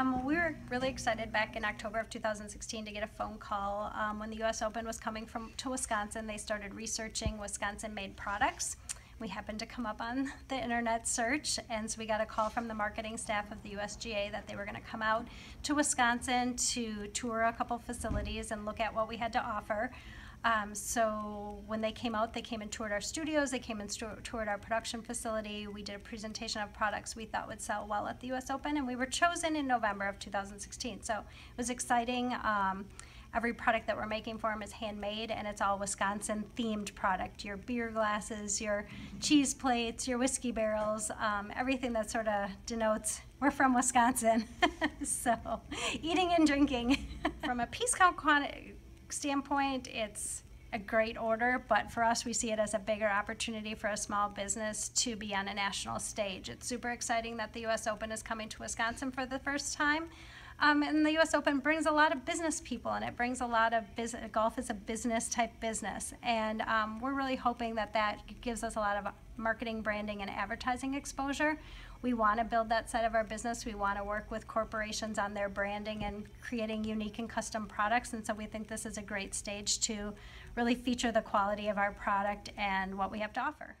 Um, we were really excited back in October of 2016 to get a phone call um, when the U.S. Open was coming from to Wisconsin. They started researching Wisconsin-made products. We happened to come up on the internet search, and so we got a call from the marketing staff of the USGA that they were going to come out to Wisconsin to tour a couple facilities and look at what we had to offer. Um, so when they came out, they came and toured our studios, they came and toured our production facility. We did a presentation of products we thought would sell well at the US Open, and we were chosen in November of 2016. So it was exciting. Um, every product that we're making for them is handmade, and it's all Wisconsin themed product your beer glasses, your cheese plates, your whiskey barrels, um, everything that sort of denotes we're from Wisconsin. so eating and drinking. From a piece count quantity standpoint, it's a great order, but for us, we see it as a bigger opportunity for a small business to be on a national stage. It's super exciting that the U.S. Open is coming to Wisconsin for the first time. Um, and the U.S. Open brings a lot of business people, and it brings a lot of business. Golf is a business type business, and um, we're really hoping that that gives us a lot of marketing, branding, and advertising exposure. We want to build that side of our business. We want to work with corporations on their branding and creating unique and custom products, and so we think this is a great stage to really feature the quality of our product and what we have to offer.